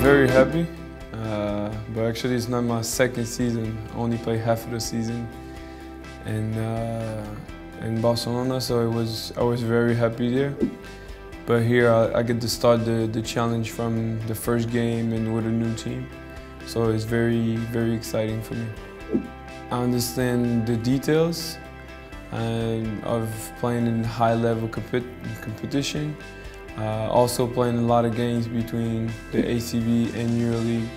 very happy, uh, but actually it's not my second season. I only played half of the season in, uh, in Barcelona, so it was, I was very happy there. But here I, I, get to start the, the challenge from the first game and with a new team. So it's very, very exciting for me. I understand the details um, of playing in high level competition. Uh, also playing a lot of games between the ACB and EuroLeague.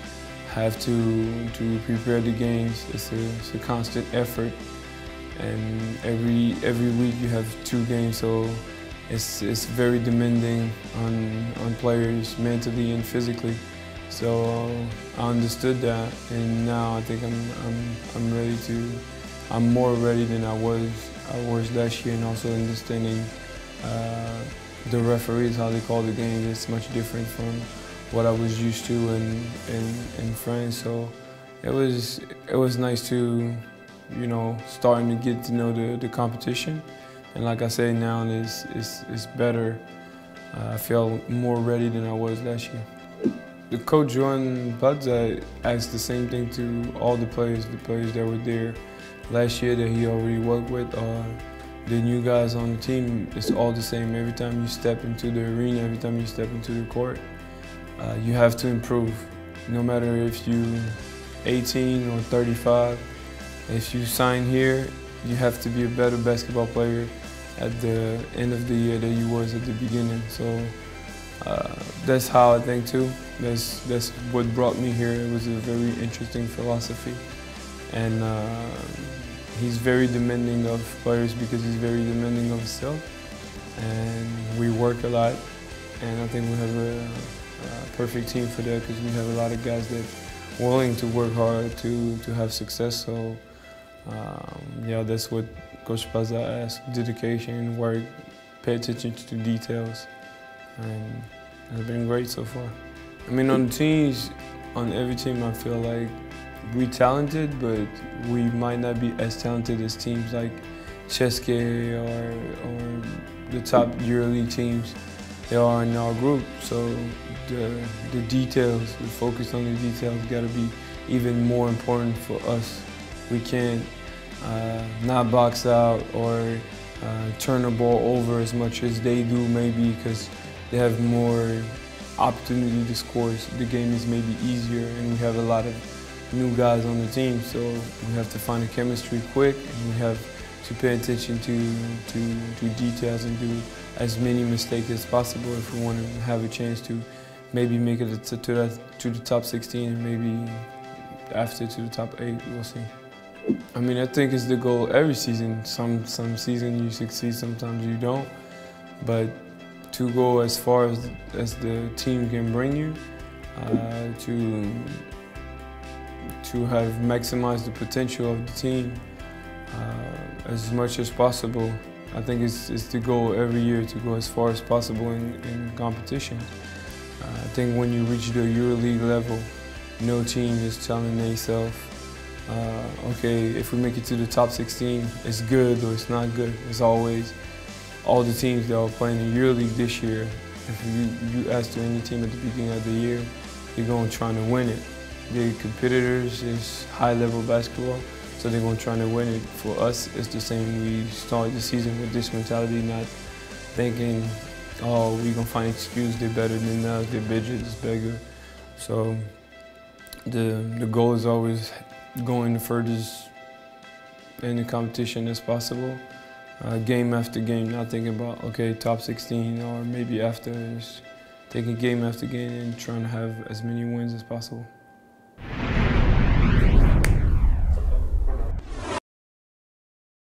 Have to to prepare the games. It's a, it's a constant effort, and every every week you have two games, so it's it's very demanding on on players mentally and physically. So I understood that, and now I think I'm I'm I'm ready to. I'm more ready than I was I was last year, and also understanding. Uh, the referees, how they call the game, is much different from what I was used to in, in, in France. So it was, it was nice to, you know, starting to get to know the, the competition. And like I say now, it's, it's, it's better. Uh, I feel more ready than I was last year. The coach Joan Plaza asked the same thing to all the players, the players that were there last year that he already worked with. Uh, the new guys on the team, it's all the same. Every time you step into the arena, every time you step into the court, uh, you have to improve. No matter if you're 18 or 35, if you sign here, you have to be a better basketball player at the end of the year than you was at the beginning. So uh, that's how I think too. That's that's what brought me here. It was a very interesting philosophy, and. Uh, he's very demanding of players because he's very demanding of himself. And we work a lot. And I think we have a, a perfect team for that because we have a lot of guys that are willing to work hard to, to have success. So um, yeah, that's what Coach Plaza asks, dedication, work, pay attention to details. And it's been great so far. I mean, on teams, on every team, I feel like we're talented, but we might not be as talented as teams like CSKA or, or the top EuroLeague teams they are in our group. So the, the details, the focus on the details got to be even more important for us. We can't uh, not box out or uh, turn the ball over as much as they do maybe because they have more opportunity to score. So the game is maybe easier and we have a lot of new guys on the team, so we have to find a chemistry quick, and we have to pay attention to, to, to details and do as many mistakes as possible if we want to have a chance to maybe make it to, to, that, to the top 16 and maybe after to the top eight, we'll see. I mean, I think it's the goal every season. Some, some season you succeed, sometimes you don't. But to go as far as, as the team can bring you, uh, to to have maximized the potential of the team uh, as much as possible. I think it's, it's the goal every year to go as far as possible in, in competition. Uh, I think when you reach the EuroLeague level, no team is telling themselves, uh, okay, if we make it to the top 16, it's good or it's not good. It's always all the teams that are playing in EuroLeague this year. If you, you ask to any team at the beginning of the year, they're going to try to win it. The competitors is high level basketball, so they're going to try to win it. For us, it's the same. We start the season with this mentality, not thinking, oh, we're going to find excuse, they're better than us, they're bigger, it's bigger. So the, the goal is always going the furthest in the competition as possible. Uh, game after game, not thinking about, okay, top 16 or maybe after. Taking game after game and trying to have as many wins as possible.